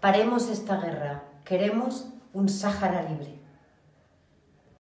Paremos esta guerra. Queremos un Sáhara libre.